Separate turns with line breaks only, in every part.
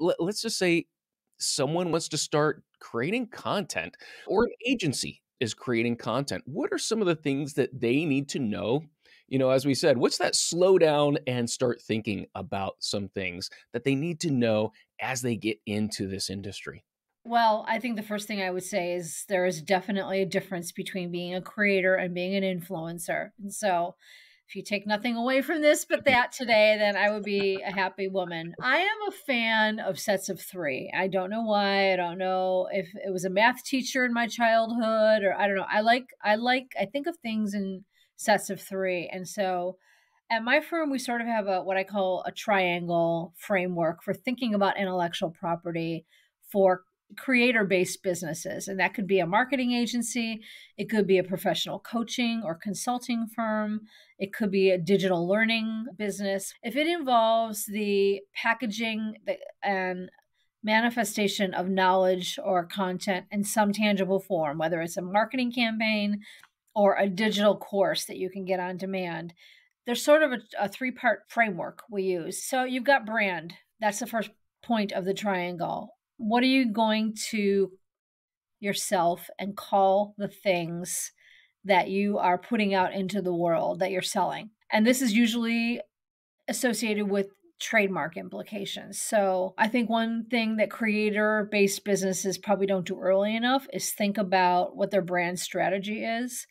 let's just say someone wants to start creating content or an agency is creating content. What are some of the things that they need to know? You know, as we said, what's that slow down and start thinking about some things that they need to know as they get into this industry?
Well, I think the first thing I would say is there is definitely a difference between being a creator and being an influencer. And so, if you take nothing away from this but that today, then I would be a happy woman. I am a fan of sets of three. I don't know why. I don't know if it was a math teacher in my childhood or I don't know. I like, I like, I think of things in sets of three. And so at my firm, we sort of have a what I call a triangle framework for thinking about intellectual property for creator based businesses. And that could be a marketing agency, it could be a professional coaching or consulting firm, it could be a digital learning business. If it involves the packaging and manifestation of knowledge or content in some tangible form, whether it's a marketing campaign or a digital course that you can get on demand. There's sort of a, a three part framework we use. So you've got brand, that's the first point of the triangle what are you going to yourself and call the things that you are putting out into the world that you're selling? And this is usually associated with trademark implications. So I think one thing that creator based businesses probably don't do early enough is think about what their brand strategy is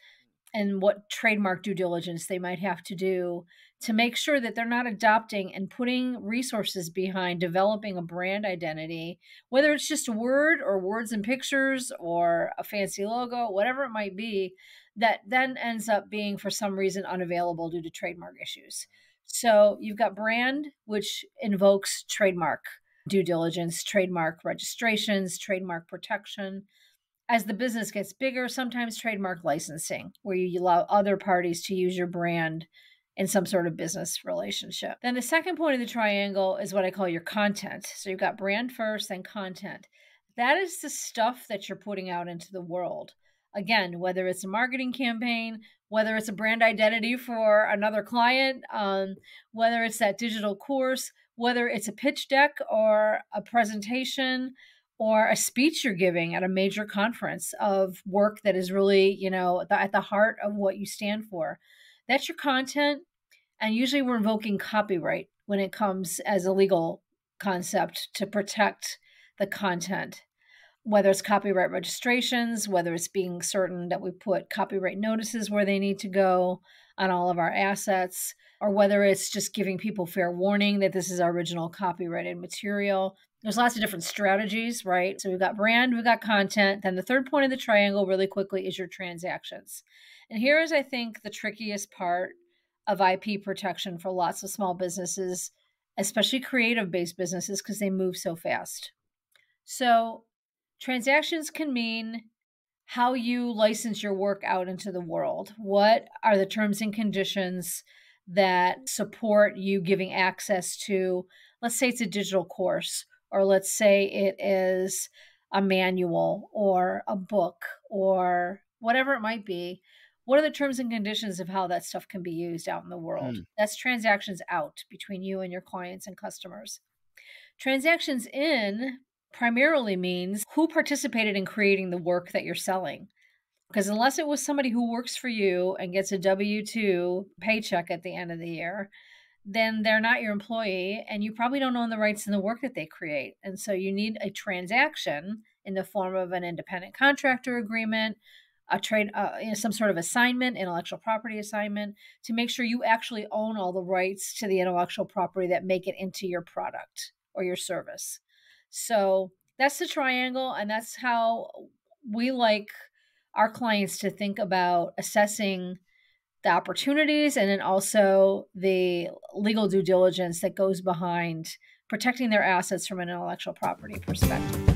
and what trademark due diligence they might have to do to make sure that they're not adopting and putting resources behind developing a brand identity, whether it's just a word or words and pictures or a fancy logo, whatever it might be, that then ends up being for some reason unavailable due to trademark issues. So you've got brand, which invokes trademark due diligence, trademark registrations, trademark protection. As the business gets bigger, sometimes trademark licensing, where you allow other parties to use your brand in some sort of business relationship. Then the second point of the triangle is what I call your content. So you've got brand first, then content. That is the stuff that you're putting out into the world. Again, whether it's a marketing campaign, whether it's a brand identity for another client, um, whether it's that digital course, whether it's a pitch deck or a presentation or a speech you're giving at a major conference of work that is really, you know, at the heart of what you stand for. That's your content. And usually we're invoking copyright when it comes as a legal concept to protect the content, whether it's copyright registrations, whether it's being certain that we put copyright notices where they need to go on all of our assets, or whether it's just giving people fair warning that this is our original copyrighted material. There's lots of different strategies, right? So we've got brand, we've got content. Then the third point of the triangle, really quickly, is your transactions. And here is, I think, the trickiest part of IP protection for lots of small businesses, especially creative based businesses, because they move so fast. So, transactions can mean how you license your work out into the world. What are the terms and conditions that support you giving access to, let's say it's a digital course, or let's say it is a manual or a book or whatever it might be what are the terms and conditions of how that stuff can be used out in the world? Mm. That's transactions out between you and your clients and customers. Transactions in primarily means who participated in creating the work that you're selling. Because unless it was somebody who works for you and gets a W 2 paycheck at the end of the year, then they're not your employee and you probably don't own the rights in the work that they create. And so you need a transaction in the form of an independent contractor agreement a trade, uh, some sort of assignment, intellectual property assignment, to make sure you actually own all the rights to the intellectual property that make it into your product or your service. So that's the triangle, and that's how we like our clients to think about assessing the opportunities and then also the legal due diligence that goes behind protecting their assets from an intellectual property perspective.